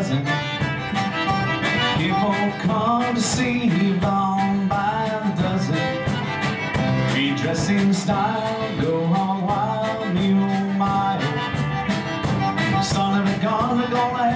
is. People come to see Yvonne by the dozen. We dress in style, go hog wild, mule mile. Son of a gun, we're gonna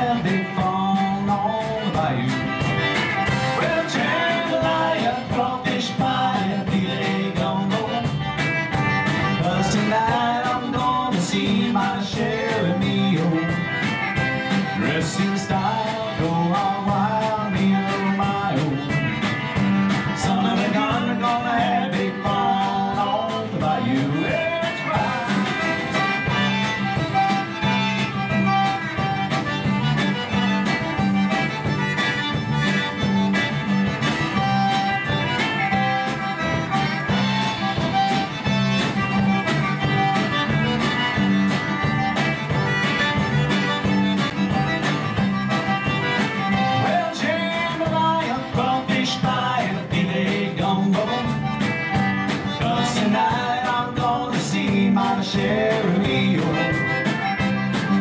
meal.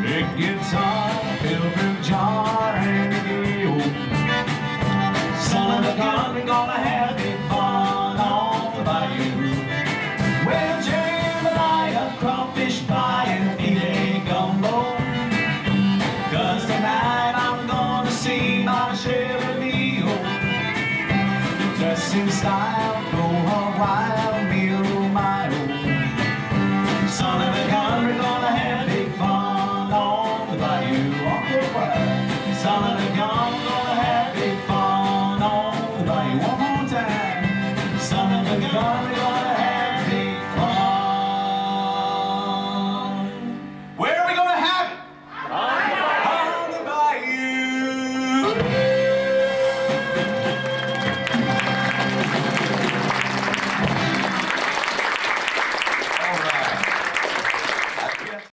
Big guitar, Pilgrim jar, and a deal. Son of a gun, we're gonna have big fun on the bayou. Well, jambalaya, crawfish pie, and filé gumbo. Cause tonight I'm gonna see my of meal. Dressing style, go wild.